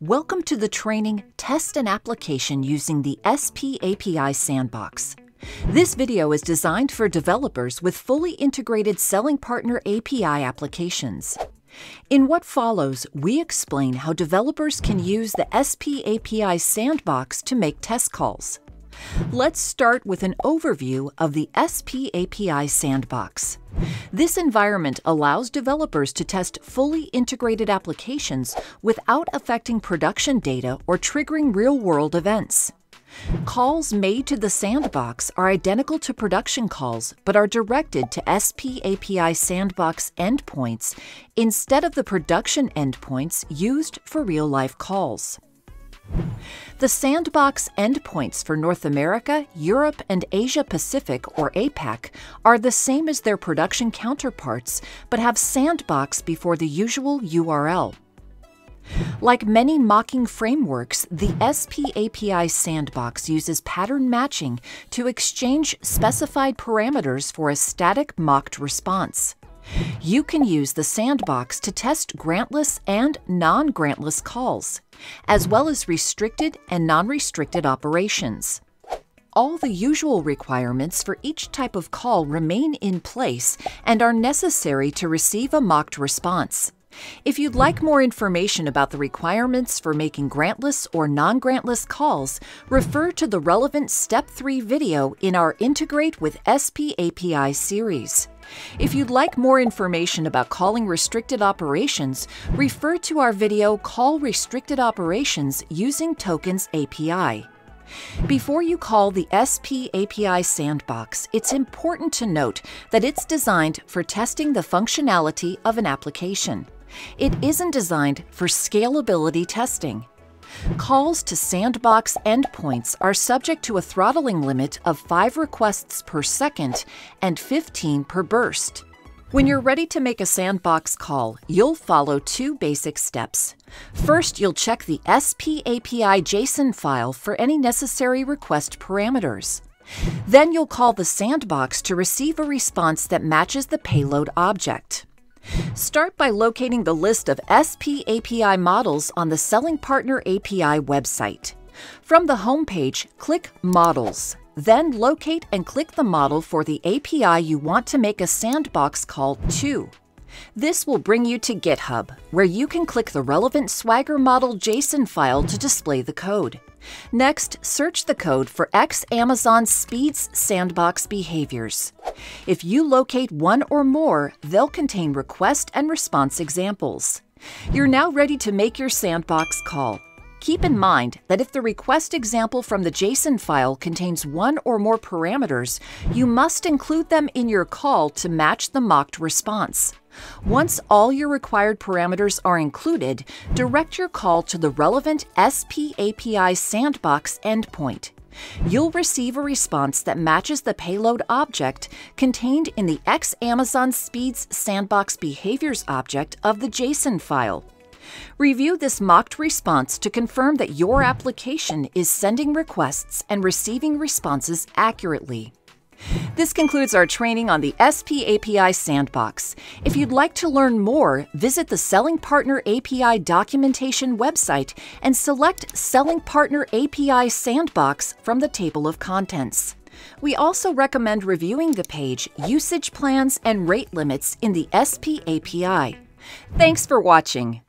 Welcome to the training Test an Application using the SP API Sandbox. This video is designed for developers with fully integrated Selling Partner API applications. In what follows, we explain how developers can use the SP API Sandbox to make test calls. Let's start with an overview of the SP API Sandbox. This environment allows developers to test fully integrated applications without affecting production data or triggering real-world events. Calls made to the sandbox are identical to production calls but are directed to SP API Sandbox endpoints instead of the production endpoints used for real-life calls. The sandbox endpoints for North America, Europe, and Asia Pacific, or APAC, are the same as their production counterparts, but have sandbox before the usual URL. Like many mocking frameworks, the SP API sandbox uses pattern matching to exchange specified parameters for a static mocked response. You can use the sandbox to test grantless and non-grantless calls, as well as restricted and non-restricted operations. All the usual requirements for each type of call remain in place and are necessary to receive a mocked response. If you'd like more information about the requirements for making grantless or non-grantless calls, refer to the relevant Step 3 video in our Integrate with SP API series. If you'd like more information about calling restricted operations, refer to our video Call Restricted Operations Using Tokens API. Before you call the SP API Sandbox, it's important to note that it's designed for testing the functionality of an application. It isn't designed for scalability testing. Calls to sandbox endpoints are subject to a throttling limit of 5 requests per second and 15 per burst. When you're ready to make a sandbox call, you'll follow two basic steps. First, you'll check the SP API JSON file for any necessary request parameters. Then you'll call the sandbox to receive a response that matches the payload object. Start by locating the list of SP API models on the Selling Partner API website. From the homepage, click Models. Then locate and click the model for the API you want to make a sandbox call to. This will bring you to GitHub, where you can click the relevant Swagger model JSON file to display the code. Next, search the code for X Amazon Speeds Sandbox behaviors. If you locate one or more, they'll contain request and response examples. You're now ready to make your sandbox call. Keep in mind that if the request example from the JSON file contains one or more parameters, you must include them in your call to match the mocked response. Once all your required parameters are included, direct your call to the relevant SP API sandbox endpoint. You'll receive a response that matches the payload object contained in the X Amazon Speeds Sandbox Behaviors object of the JSON file. Review this mocked response to confirm that your application is sending requests and receiving responses accurately. This concludes our training on the SP API Sandbox. If you'd like to learn more, visit the Selling Partner API documentation website and select Selling Partner API Sandbox from the table of contents. We also recommend reviewing the page Usage Plans and Rate Limits in the SP API. Thanks for watching.